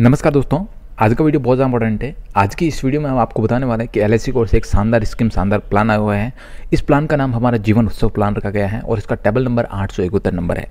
नमस्कार दोस्तों, आज का वीडियो बहुत ज़्यादा इंपॉर्टेंट है। आज की इस वीडियो में हम आपको बताने वाले हैं कि एल कोर्स से एक शानदार स्कीम, शानदार प्लान आया हुआ है। इस प्लान का नाम हमारा जीवन उत्सव प्लान रखा गया है और इसका टेबल नंबर आठ सौ इकहत्तर नंबर है।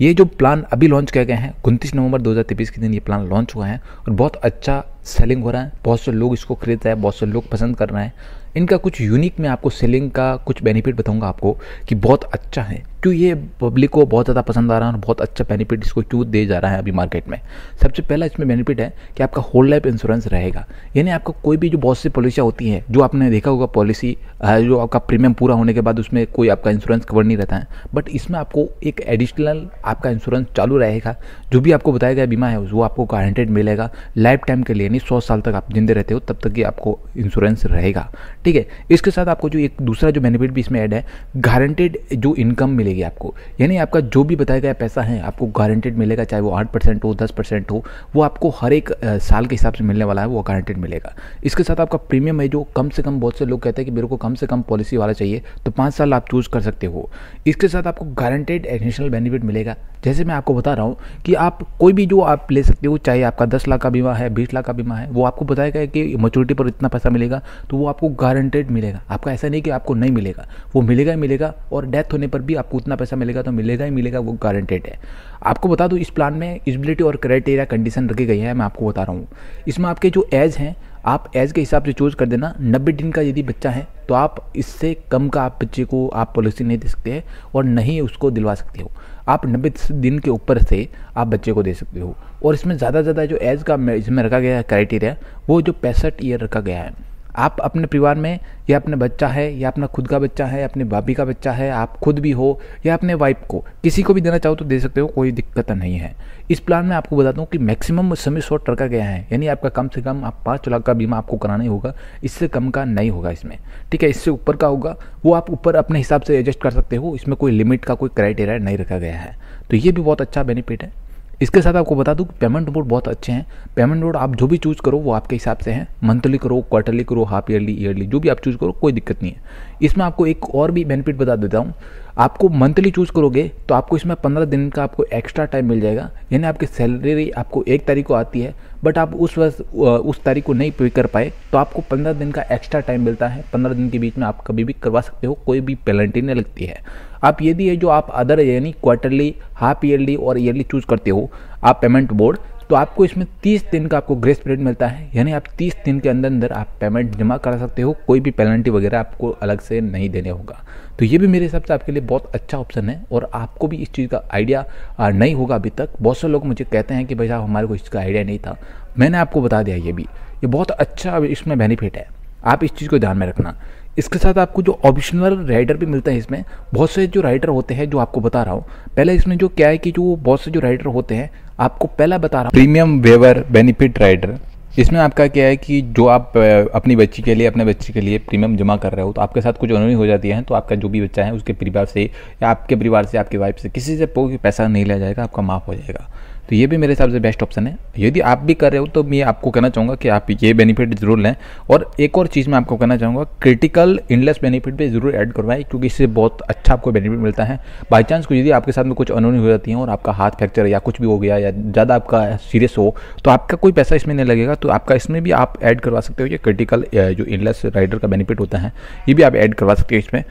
ये जो प्लान अभी लॉन्च किया गया है, उनतीस नवंबर 2023 के दिन ये प्लान लॉन्च हुआ है और बहुत अच्छा सेलिंग हो रहा है। बहुत से लोग इसको खरीद रहे हैं, बहुत से लोग पसंद कर रहे हैं। इनका कुछ यूनिक मैं आपको सेलिंग का कुछ बेनिफिट बताऊँगा आपको कि बहुत अच्छा है। क्यों ये पब्लिक को बहुत ज़्यादा पसंद आ रहा है और बहुत अच्छा बेनिफिट इसको क्यों दे जा रहा है अभी मार्केट में? सबसे पहला इसमें बेनिफिट है कि आपका होल लाइफ इंश्योरेंस रहेगा। यानी आपका कोई भी जो बहुत सी पॉलिसियाँ होती हैं, जो आपने देखा होगा पॉलिसी जो आपका प्रीमियम पूरा होने के बाद उसमें कोई आपका इंश्योरेंस कवर नहीं रहता है। बट इसमें आपको एक एडिशनल आपका इंश्योरेंस चालू रहेगा, जो भी आपको बताया गया बीमा है, वो आपको गारंटेड मिलेगा। लाइफ टाइम के लिए यानी सौ साल तक आप जिंदे रहते हो, तब तक ये आपको इंश्योरेंस रहेगा। ठीक है? इसके साथ आपको जो एक दूसरा जो बेनिफिट भी इसमें ऐड है गारंटेड जो इनकम मिलेगी आपको। यानी आपका जो भी बताया गया पैसा है, आपको गारंटेड मिलेगा, चाहे वो आठ परसेंट हो, दस परसेंट हो, वो आपको हर एक साल के हिसाब से मिलने वाला है, वो गारंटेड मिलेगा। इसके साथ आपका प्रीमियम है जो, कम से कम बहुत से लोग कहते हैं कि मेरे को कम से कम पॉलिसी वाला चाहिए तो पाँच साल आप चूज़ कर सकते हो। इसके साथ आपको गारंटेड एडिशनल बेनिफिट मिलेगा। जैसे मैं आपको बता रहा हूँ कि आप कोई भी जो आप ले सकते हो, चाहे आपका दस लाख का बीमा है, बीस लाख का बीमा है, वो आपको बताया गया कि मेचोरिटी पर इतना पैसा मिलेगा तो वो आपको गारंटेड मिलेगा। आपका ऐसा नहीं कि आपको नहीं मिलेगा। वो मिलेगा ही मिलेगा और डेथ होने पर भी आपको उतना पैसा मिलेगा तो मिलेगा ही मिलेगा, वो गारंटेड है। आपको बता दूँ, इस प्लान में इजिबिलिटी और क्राइटेरिया कंडीशन रखी गई है, मैं आपको बता रहा हूँ। इसमें आपके जो एज हैं, आप एज के हिसाब से चूज़ कर देना। नब्बे दिन का यदि बच्चा है तो आप इससे कम का आप बच्चे को आप पॉलिसी नहीं दे सकते और नहीं उसको दिलवा सकते हो। आप नब्बे दिन के ऊपर से आप बच्चे को दे सकते हो। और इसमें ज़्यादा ज़्यादा जो एज का इसमें रखा गया है क्राइटेरिया वो जो पैंसठ ईयर रखा गया है। आप अपने परिवार में, या अपने बच्चा है, या अपना खुद का बच्चा है अपने भाभी का बच्चा है, आप खुद भी हो, या अपने वाइफ को, किसी को भी देना चाहो तो दे सकते हो, कोई दिक्कत नहीं है। इस प्लान में आपको बताता हूँ कि मैक्सिमम समय शॉर्ट रखा गया है, यानी आपका कम से कम आप पाँच लाख का बीमा आपको कराना ही होगा, इससे कम का नहीं होगा इसमें। ठीक है, इससे ऊपर का होगा, वो आप ऊपर अपने हिसाब से एडजस्ट कर सकते हो, इसमें कोई लिमिट का, कोई क्राइटेरिया नहीं रखा गया है। तो ये भी बहुत अच्छा बेनिफिट है। इसके साथ आपको बता दूँ पेमेंट मोड बहुत अच्छे हैं। पेमेंट मोड आप जो भी चूज़ करो, वो आपके हिसाब से हैं। मंथली करो क्वार्टरली करो हाफ़ ईयरली ईयरली जो भी आप चूज़ करो, कोई दिक्कत नहीं है। इसमें आपको एक और भी बेनिफिट बता देता हूँ। आपको मंथली चूज़ करोगे तो आपको इसमें पंद्रह दिन का आपको एक्स्ट्रा टाइम मिल जाएगा। यानी आपकी सैलरी आपको एक तारीख को आती है बट आप उस वक्त उस तारीख को नहीं पे कर पाए तो आपको पंद्रह दिन का एक्स्ट्रा टाइम मिलता है। पंद्रह दिन के बीच में आप कभी भी करवा सकते हो, कोई भी पेनल्टी नहीं लगती है। आप यदि है जो आप अदर यानी क्वार्टरली हाफ़ ईयरली और ईयरली चूज़ करते हो, आप पेमेंट बोर्ड तो आपको इसमें 30 दिन का आपको ग्रेस पीरियड मिलता है। यानी आप 30 दिन के अंदर अंदर आप पेमेंट जमा करा सकते हो, कोई भी पेनल्टी वगैरह आपको अलग से नहीं देने होगा। तो ये भी मेरे हिसाब से आपके लिए बहुत अच्छा ऑप्शन है और आपको भी इस चीज़ का आइडिया नहीं होगा अभी तक। बहुत से लोग मुझे कहते हैं कि भाई साहब, हमारे को इसका आइडिया नहीं था। मैंने आपको बता दिया ये भी। ये बहुत अच्छा इसमें बेनिफिट है। आप इस चीज़ को ध्यान में रखना। इसके साथ आपको जो ऑप्शनल राइडर भी मिलता है इसमें, बहुत से जो राइडर होते हैं जो आपको बता रहा हूँ। पहले इसमें जो क्या है कि जो बहुत से जो राइडर होते हैं आपको पहला बता रहा हूँ। Premium waiver benefit rider. इसमें आपका क्या है कि जो आप अपनी बच्ची के लिए, अपने बच्चे के लिए प्रीमियम जमा कर रहे हो तो आपके साथ कुछ अनहोनी हो जाती है तो आपका जो भी बच्चा है, उसके परिवार से, या आपके परिवार से, आपकी वाइफ से किसी से पैसा नहीं लिया जाएगा, आपका माफ़ हो जाएगा। तो ये भी मेरे हिसाब से बेस्ट ऑप्शन है। यदि आप भी कर रहे हो तो मैं आपको कहना चाहूँगा कि आप ये बेनिफिट ज़रूर लें। और एक और चीज़ मैं आपको कहना चाहूँगा क्रिटिकल इनलेस बेनिफिट भी ज़रूर ऐड करवाएँ, क्योंकि इससे बहुत अच्छा आपको बेनिफिट मिलता है। बाई चांस को यदि आपके साथ में कुछ अनहोनी हो जाती है और आपका हाथ फ्रैक्चर या कुछ भी हो गया, या ज़्यादा आपका सीरियस हो तो आपका कोई पैसा इसमें नहीं लगेगा तो आपका इसमें भी आप ऐड करवा सकते हो, ये क्रिटिकल जो इनलेस राइडर का बेनिफिट होता है, ये भी आप ऐड करवा सकते हो इसमें।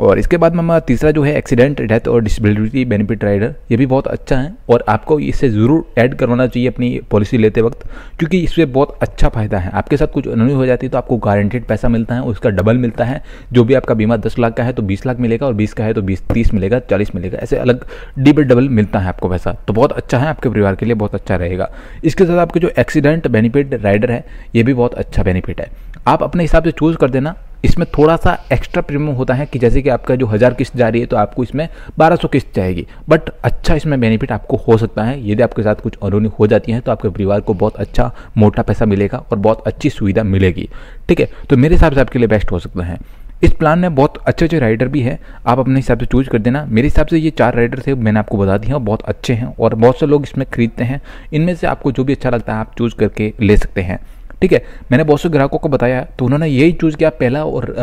और इसके बाद में तीसरा जो है एक्सीडेंट डेथ और डिसेबिलिटी बेनिफिट राइडर ये भी बहुत अच्छा है और आपको इसे ज़रूर ऐड करवाना चाहिए अपनी पॉलिसी लेते वक्त, क्योंकि इससे बहुत अच्छा फ़ायदा है। आपके साथ कुछ अनहोनी हो जाती है तो आपको गारंटेड पैसा मिलता है, उसका डबल मिलता है। जो भी आपका बीमा दस लाख का है तो बीस लाख मिलेगा और बीस का है तो बीस, तीस मिलेगा, चालीस मिलेगा। ऐसे अलग डिबल डबल मिलता है आपको पैसा। तो बहुत अच्छा है, आपके परिवार के लिए बहुत अच्छा रहेगा। इसके साथ आपके जो एक्सीडेंट बेनिफिट राइडर है, ये भी बहुत अच्छा बेनिफिट है। आप अपने हिसाब से चूज़ कर देना इसमें थोड़ा सा एक्स्ट्रा प्रीमियम होता है कि जैसे कि आपका जो हज़ार किस्त जा रही है तो आपको इसमें बारह सौ किस्त जाएगी। बट अच्छा इसमें बेनिफिट आपको हो सकता है। यदि आपके साथ कुछ अनहोनी हो जाती है तो आपके परिवार को बहुत अच्छा मोटा पैसा मिलेगा और बहुत अच्छी सुविधा मिलेगी। ठीक है? तो मेरे हिसाब से आपके लिए बेस्ट हो सकता है। इस प्लान में बहुत अच्छे अच्छे राइडर भी है। आप अपने हिसाब से चूज़ कर देना। मेरे हिसाब से ये चार राइडर थे, मैंने आपको बता दिया, बहुत अच्छे हैं और बहुत से लोग इसमें खरीदते हैं। इनमें से आपको जो भी अच्छा लगता है, आप चूज़ करके ले सकते हैं। ठीक है? मैंने बहुत से ग्राहकों को बताया तो उन्होंने यही चूज़ किया, पहला और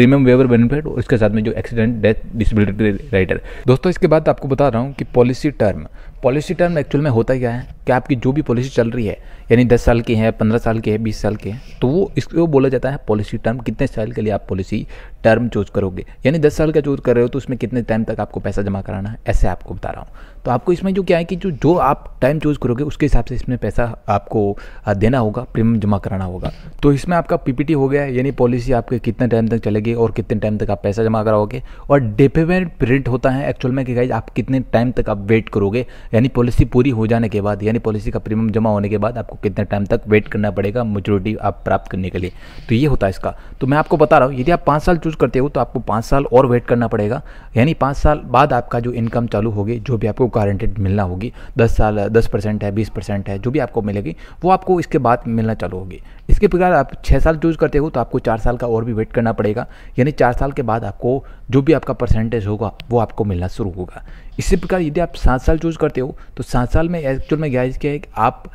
प्रीमियम वेवर बेनिफिट और इसके साथ में जो एक्सीडेंट डेथ डिसेबिलिटी राइटर दोस्तों, इसके बाद आपको बता रहा हूँ कि policy term policy term actual में होता क्या है? कि आपकी जो भी पॉलिसी चल रही है, यानी दस साल की है, पंद्रह साल की है, बीस साल की है तो वो इसको बोला जाता है पॉलिसी टर्म कितने साल के लिए आप पॉलिसी टर्म चूज़ करोगे? यानी दस साल का चूज़ कर रहे हो तो उसमें कितने टाइम तक आपको पैसा जमा कराना है? ऐसे आपको बता रहा हूँ। तो आपको इसमें जो क्या है कि जो जो आप टाइम चूज़ करोगे, उसके हिसाब से इसमें पैसा आपको देना होगा प्रीमियम जमा कराना होगा। तो इसमें आपका पीपीटी हो गया यानी पॉलिसी आपके कितने टाइम तक चलेगी और कितने टाइम तक आप पैसा जमा कराओगे? और डिपेमेंट प्रिंट होता है एक्चुअल में कि गाइज़ आप कितने टाइम तक आप वेट करोगे? यानी पॉलिसी पूरी हो जाने के बाद, यानी पॉलिसी का प्रीमियम जमा होने के बाद आपको कितने टाइम तक वेट करना पड़ेगा मेजोरिटी आप प्राप्त करने के लिए। तो ये होता है इसका। तो मैं आपको बता रहा हूँ, यदि आप पाँच साल चूज़ करते हो तो आपको पाँच साल और वेट करना पड़ेगा। यानी पाँच साल बाद आपका जो इनकम चालू होगी, जो भी आपको गारंटेड मिलना होगी, दस साल, दस परसेंट है, बीस परसेंट है, जो भी आपको मिलेगी, वो आपको इसके बाद मिलना चालू होगी। इसके प्रकार आप छः साल चूज़ करते हो तो आपको चार साल का और भी वेट करना पड़ेगा। यानी चार साल के बाद आपको जो भी आपका परसेंटेज होगा, वो आपको मिलना शुरू होगा। इसी प्रकार यदि आप सात साल चूज़ करते हो तो सात साल में एक्चुअल में क्या है कि आप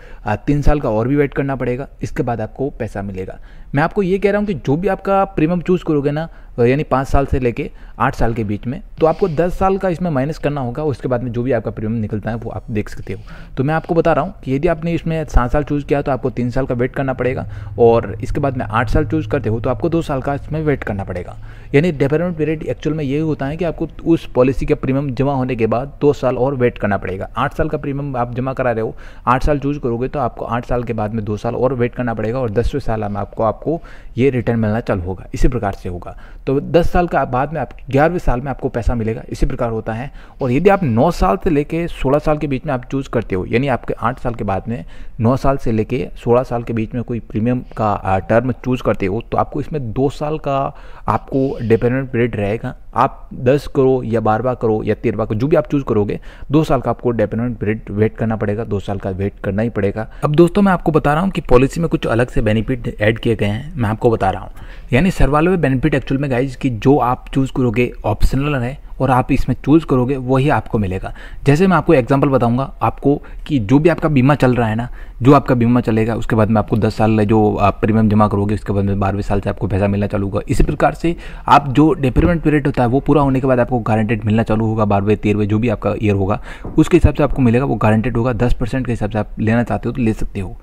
तीन साल का और भी वेट करना पड़ेगा, इसके बाद आपको पैसा मिलेगा। मैं आपको ये कह रहा हूँ कि जो भी आपका प्रीमियम चूज़ करोगे ना, यानी पाँच साल से लेके आठ साल के बीच में तो आपको दस साल का इसमें माइनस करना होगा, उसके बाद में जो भी आपका प्रीमियम निकलता है, वो आप देख सकते हो। तो मैं आपको बता रहा हूँ कि यदि आपने इसमें सात साल चूज़ किया तो आपको तीन साल का वेट करना पड़ेगा, और इसके बाद में आठ साल चूज़ करते हो तो आपको दो साल का इसमें वेट करना पड़ेगा। यानी डेवलपमेंट पीरियड एक्चुअल में यही होता है कि आपको उस पॉलिसी का प्रीमियम जमा होने के बाद दो साल और वेट करना पड़ेगा। आठ साल का प्रीमियम आप जमा करा रहे हो, आठ साल चूज़ करोगे तो आपको आठ साल के बाद में दो साल और वेट करना पड़ेगा और दसवें साल में आपको आपको ये रिटर्न मिलना चालू होगा। इसी प्रकार से होगा। तो दस साल का बाद में आप, ग्यारहवें साल में आपको पैसा मिलेगा। इसी प्रकार होता है। और यदि आप नौ साल से लेके सोलह साल के बीच में आप चूज़ करते हो, यानी आपके आठ साल के बाद में नौ साल से लेके सोलह साल के बीच में कोई प्रीमियम का टर्म चूज़ करते हो तो आपको इसमें दो साल का आपको डिपेंडेंट पीरियड रहेगा। आप दस करो या बारहवा करो या तेरहवा करो, जो भी आप चूज़ करोगे, दो साल का आपको डेपेंडेंट पीरियड वेट करना पड़ेगा, दो साल का वेट करना ही पड़ेगा। अब दोस्तों, मैं आपको बता रहा हूँ कि पॉलिसी में कुछ अलग से बेनिफिट ऐड किए गए हैं, मैं आपको बता रहा हूँ। यानी सर्वाइवल बेनिफिट एक्चुअल में गाइज़ कि जो आप चूज़ करोगे ऑप्शनल है और आप इसमें चूज़ करोगे, वही आपको मिलेगा। जैसे मैं आपको एग्जांपल बताऊँगा, आपको कि जो भी आपका बीमा चल रहा है ना, जो आपका बीमा चलेगा, उसके बाद में आपको दस साल जो आप प्रीमियम जमा करोगे, उसके बाद में बारहवें साल से आपको पैसा मिलना चालू होगा। इसी प्रकार से आप जो डिपेमेंट पीरियड होता है, वो पूरा होने के बाद आपको गारंटेड मिलना चालू होगा, बारहवें, तेरहवें, जो भी आपका ईयर होगा। उसके हिसाब से आपको मिलेगा, वो गारंटेड होगा। दस परसेंट के हिसाब से आप लेना चाहते हो तो ले सकते हो।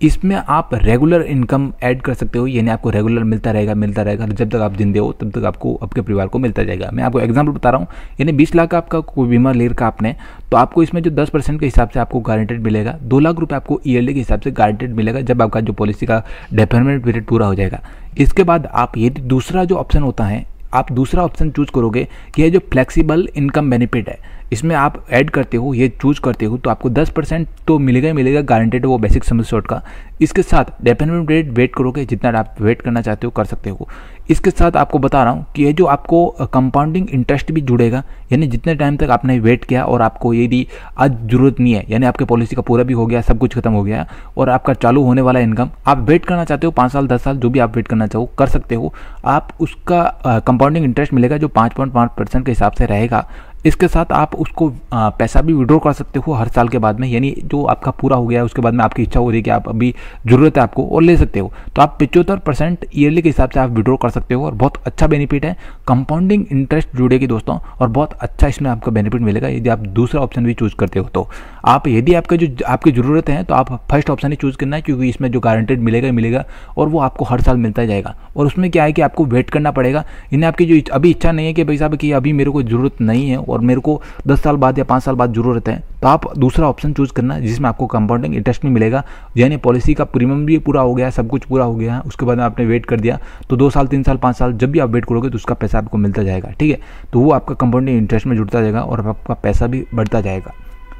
इसमें आप रेगुलर इनकम ऐड कर सकते हो, यानी आपको रेगुलर मिलता रहेगा मिलता रहेगा। जब तक आप जिंदे हो, तब तक आपको आपके परिवार को मिलता जाएगा। मैं आपको एग्जांपल बता रहा हूँ, यानी बीस लाख का आपका कोई बीमा ले रखा आपने तो आपको इसमें जो दस परसेंट के हिसाब से आपको गारंटेड मिलेगा, दो लाख रुपये आपको ईयरली के हिसाब से गारंटेड मिलेगा, जब आपका जो पॉलिसी का डेफरमेंट पीरियड पूरा हो जाएगा। इसके बाद आप यदि दूसरा जो ऑप्शन होता है, आप दूसरा ऑप्शन चूज़ करोगे कि ये जो फ्लेक्सिबल इनकम बेनिफिट है इसमें आप ऐड करते हो, ये चूज़ करते हो तो आपको 10 परसेंट तो मिलेगा ही मिलेगा गारंटेड वो बेसिक समझ शॉर्ट का। इसके साथ डेपेंडेंट रेट वेट करोगे, जितना आप वेट करना चाहते हो, कर सकते हो। इसके साथ आपको बता रहा हूँ कि ये जो आपको कंपाउंडिंग इंटरेस्ट भी जुड़ेगा, यानी जितने टाइम तक आपने वेट किया और आपको यदि आज ज़रूरत नहीं है, यानी आपके पॉलिसी का पूरा भी हो गया, सब कुछ खत्म हो गया, और आपका चालू होने वाला इनकम आप वेट करना चाहते हो पाँच साल, दस साल, जो भी आप वेट करना चाहो, कर सकते हो। आप उसका कंपाउंडिंग इंटरेस्ट मिलेगा जो पाँच पॉइंट परसेंट के हिसाब से रहेगा। इसके साथ आप उसको पैसा भी विड्रॉ कर सकते हो हर साल के बाद में। यानी जो आपका पूरा हो गया है, उसके बाद में आपकी इच्छा हो रही है कि आप अभी ज़रूरत है आपको और ले सकते हो। तो आप पिचहत्तर परसेंट ईयरली के हिसाब से आप विड्रॉ कर सकते हो और बहुत अच्छा बेनिफिट है। कंपाउंडिंग इंटरेस्ट जुड़ेगी दोस्तों और बहुत अच्छा इसमें आपका बेनिफिट मिलेगा यदि आप दूसरा ऑप्शन भी चूज़ करते हो तो। आप यदि आपका जो, आपकी ज़रूरत है तो आप फ़र्स्ट ऑप्शन ही चूज़ करना है क्योंकि इसमें जो गारंटेड मिलेगा मिलेगा और वो आपको हर साल मिलता जाएगा। और उसमें क्या है कि आपको वेट करना पड़ेगा। इन्हें आपकी जो अभी इच्छा नहीं है कि भाई साहब कि अभी मेरे को ज़रूरत नहीं है और मेरे को दस साल बाद या पाँच साल बाद ज़रूरत है। तो आप दूसरा ऑप्शन चूज़ करना जिसमें आपको कंपाउंडिंग इंटरेस्ट भी मिलेगा। यानी पॉलिसी का प्रीमियम भी पूरा हो गया सब कुछ पूरा हो गया है, उसके बाद आपने वेट कर दिया। तो दो साल, तीन साल, पाँच साल जब भी आप वेट करोगे तो उसका पैसा आपको मिलता जाएगा, ठीक है? तो वो आपका कंपाउंडिंग इंटरेस्ट में जुड़ता जाएगा और आपका पैसा भी बढ़ता जाएगा।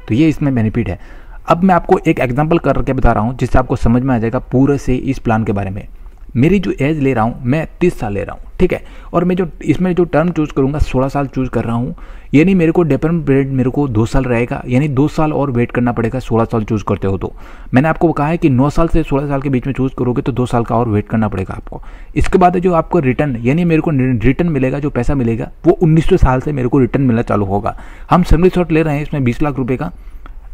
तो ये इसमें बेनिफिट है। अब मैं आपको एक एग्ज़ाम्पल करके बता रहा हूँ जिससे आपको समझ में आ जाएगा पूरे से इस प्लान के बारे में। मेरी जो एज ले रहा हूँ, मैं तीस साल ले रहा हूँ, ठीक है? और मैं जो, इसमें जो टर्म चूज़ करूँगा, सोलह साल चूज़ कर रहा हूँ, यानी मेरे को डेपन पीरियड मेरे को दो साल रहेगा, यानी दो साल और वेट करना पड़ेगा सोलह साल चूज़ करते हो तो। मैंने आपको कहा है कि नौ साल से सोलह साल के बीच में चूज़ करोगे तो दो साल का और वेट करना पड़ेगा आपको। इसके बाद जो आपको रिटर्न यानी मेरे को रिटर्न मिलेगा, जो पैसा मिलेगा, वो उन्नीस साल से मेरे को रिटर्न मिलना चालू होगा। हम सर्विस शॉट ले रहे हैं इसमें बीस लाख रुपये का।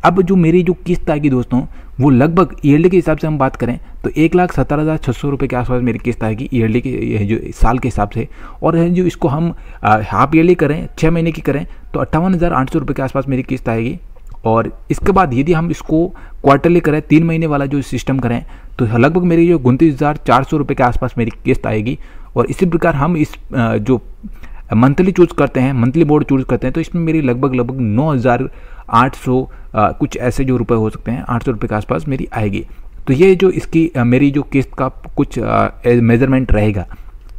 अब जो मेरी जो किस्त आएगी दोस्तों, वो लगभग ईयरली के हिसाब से हम बात करें तो एक लाख सत्तर हज़ार छः सौ रुपये के आसपास मेरी किस्त आएगी ईयरली के जो साल के हिसाब से। और जो इसको हम हाफ़ ईयरली करें छः महीने की करें तो अट्ठावन हज़ार आठ सौ रुपये के आसपास मेरी किस्त आएगी। और इसके बाद यदि हम इसको क्वार्टरली करें, तीन महीने वाला जो सिस्टम करें तो लगभग मेरी जो उनतीस हज़ार चार सौ रुपये के आसपास मेरी किस्त आएगी। और इसी प्रकार हम इस जो मंथली चूज़ करते हैं, मंथली बोर्ड चूज़ करते हैं तो इसमें मेरी लगभग लगभग नौ हज़ार आठ सौ कुछ ऐसे जो रुपए हो सकते हैं, आठ सौ रुपये के आसपास मेरी आएगी। तो ये जो इसकी मेरी जो किस्त का कुछ मेज़रमेंट रहेगा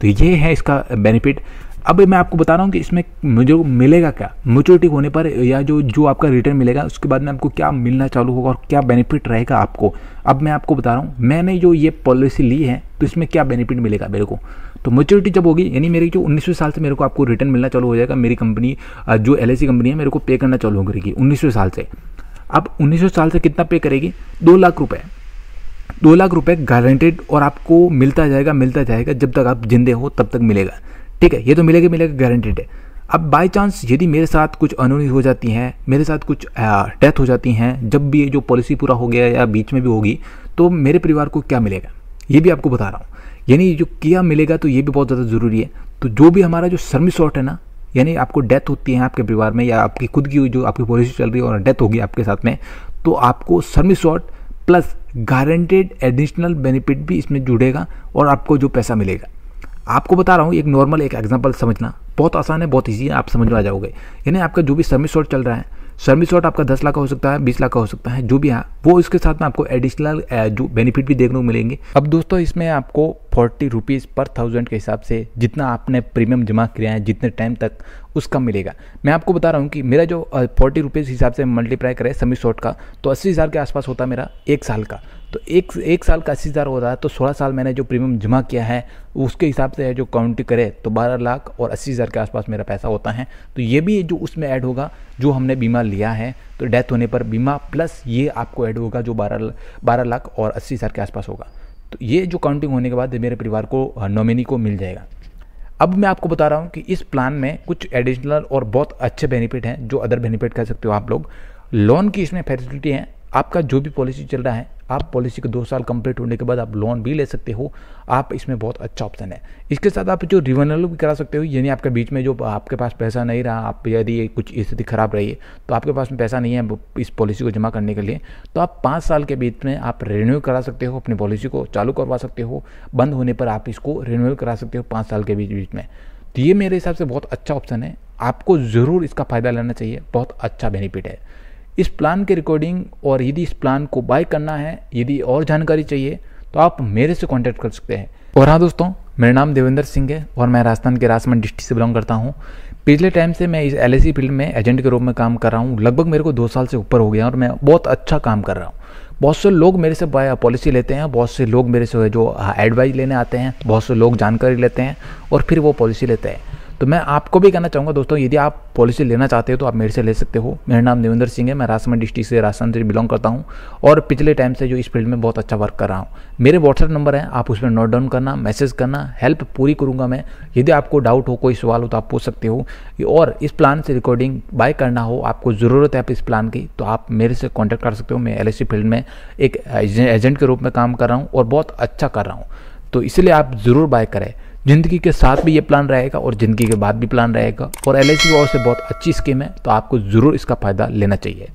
तो ये है इसका बेनिफिट अब मैं आपको बता रहा हूँ कि इसमें मुझे मिलेगा क्या? मेचोरिटी होने पर या जो जो आपका रिटर्न मिलेगा, उसके बाद में आपको क्या मिलना चालू होगा और क्या बेनिफिट रहेगा आपको? अब मैं आपको बता रहा हूँ, मैंने जो ये पॉलिसी ली है तो इसमें क्या बेनिफिट मिलेगा मेरे को? तो मेच्योरिटी जब होगी, यानी मेरी जो उन्नीसवें साल से मेरे को आपको रिटर्न मिलना चालू हो जाएगा, मेरी कंपनी जो एल कंपनी है, मेरे को पे करना चालू करेगी उन्नीसवें साल से। अब उन्नीसवें साल से कितना पे करेगी? दो लाख रुपये दो लाख रुपए गारंटेड और आपको मिलता जाएगा मिलता जाएगा जब तक आप जिंदे हो, तब तक मिलेगा। ठीक है, ये तो मिलेगा मिलेगा गारंटेड है। अब बाई चांस यदि मेरे साथ कुछ अनहोनी हो जाती हैं, मेरे साथ कुछ डेथ हो जाती हैं, जब भी ये जो पॉलिसी पूरा हो गया या बीच में भी होगी तो मेरे परिवार को क्या मिलेगा? ये भी आपको बता रहा हूँ। यानी जो किया मिलेगा तो ये भी बहुत ज़्यादा ज़रूरी है। तो जो भी हमारा जो सर्मी शॉर्ट है ना, यानी आपको डेथ होती है आपके परिवार में या आपकी खुद की जो आपकी पॉलिसी चल रही है और डेथ होगी आपके साथ में तो आपको sum assured plus guaranteed additional benefit भी इसमें जुड़ेगा और आपको जो पैसा मिलेगा। आपको बता रहा हूँ, एक नॉर्मल एक एग्ज़ाम्पल समझना। बहुत आसान है, बहुत ईजी है, आप समझ में आ जाओगे। यानी आपका जो भी सर्विस शॉर्ट चल रहा है सर्विस शॉर्ट आपका दस लाख का हो सकता है, बीस लाख का हो सकता है, जो भी है, वो इसके साथ में आपको एडिशनल जो बेनिफिट भी देखने को मिलेंगे। अब दोस्तों, इसमें आपको फोर्टी रुपीज़ पर थाउज़ेंड के हिसाब से जितना आपने प्रीमियम जमा किया है, जितने टाइम तक उसका मिलेगा। मैं आपको बता रहा हूँ कि मेरा जो फोर्टी रुपीज़ हिसाब से मल्टीप्लाई करे समी शॉर्ट का तो अस्सी हज़ार के आसपास होता मेरा एक साल का। तो एक एक साल का अस्सी हज़ार हो रहा है तो सोलह साल मैंने जो प्रीमियम जमा किया है, उसके हिसाब से जो काउंट करे तो बारह लाख और अस्सी हज़ार के आसपास मेरा पैसा होता है। तो ये भी जो उसमें ऐड होगा, जो हमने बीमा लिया है तो डेथ होने पर बीमा प्लस ये आपको ऐड होगा जो बारह बारह लाख और अस्सी हज़ार के आसपास होगा। तो ये जो काउंटिंग होने के बाद मेरे परिवार को नॉमिनी को मिल जाएगा। अब मैं आपको बता रहा हूँ कि इस प्लान में कुछ एडिशनल और बहुत अच्छे बेनिफिट हैं, जो अदर बेनिफिट कह सकते हो आप लोग। लोन की इसमें फैसिलिटी है। आपका जो भी पॉलिसी चल रहा है आप पॉलिसी के दो साल कंप्लीट होने के बाद आप लोन भी ले सकते हो। आप इसमें बहुत अच्छा ऑप्शन है। इसके साथ आप जो रिवनल भी करा सकते हो, यानी आपके बीच में जो आपके पास पैसा नहीं रहा, आप यदि कुछ स्थिति खराब रही है तो आपके पास में पैसा नहीं है इस पॉलिसी को जमा करने के लिए तो आप पाँच साल के बीच में आप रिन्यू करा सकते हो, अपनी पॉलिसी को चालू करवा सकते हो, बंद होने पर आप इसको रिन्यू करा सकते हो पाँच साल के बीच बीच में। तो ये मेरे हिसाब से बहुत अच्छा ऑप्शन है। आपको ज़रूर इसका फ़ायदा लेना चाहिए, बहुत अच्छा बेनिफिट है। इस प्लान के रिकॉर्डिंग और यदि इस प्लान को बाय करना है, यदि और जानकारी चाहिए तो आप मेरे से कांटेक्ट कर सकते हैं। और हाँ दोस्तों, मेरा नाम देवेंद्र सिंह है और मैं राजस्थान के राजमंड डिस्ट्रिक्ट से बिलोंग करता हूँ। पिछले टाइम से मैं इस एलआईसी फ़ील्ड में एजेंट के रूप में काम कर रहा हूँ। लगभग मेरे को दो साल से ऊपर हो गया और मैं बहुत अच्छा काम कर रहा हूँ। बहुत से लोग मेरे से बाय पॉलिसी लेते हैं, बहुत से लोग मेरे से जो एडवाइस लेने आते हैं, बहुत से लोग जानकारी लेते हैं और फिर वो पॉलिसी लेते हैं। तो मैं आपको भी कहना चाहूँगा दोस्तों, यदि आप पॉलिसी लेना चाहते हो तो आप मेरे से ले सकते हो। मेरा नाम देवेंद्र सिंह है, मैं राजसमंद डिस्ट्रिक्ट से राजस्थान से बिलोंग करता हूँ और पिछले टाइम से जो इस फ़ील्ड में बहुत अच्छा वर्क कर रहा हूँ। मेरे व्हाट्सअप नंबर है, आप उसमें नोट डाउन करना मैसेज करना हेल्प पूरी करूँगा मैं। यदि आपको डाउट हो, कोई सवाल हो तो आप पूछ सकते हो। और इस प्लान से रिकॉर्डिंग बाय करना हो, आपको ज़रूरत है आप इस प्लान की तो आप मेरे से कॉन्टैक्ट कर सकते हो। मैं एलआईसी फ़ील्ड में एक एजेंट के रूप में काम कर रहा हूँ और बहुत अच्छा कर रहा हूँ। तो इसलिए आप ज़रूर बाय करें। ज़िंदगी के साथ भी ये प्लान रहेगा और ज़िंदगी के बाद भी प्लान रहेगा। और एल आई सी से बहुत अच्छी स्कीम है तो आपको ज़रूर इसका फ़ायदा लेना चाहिए।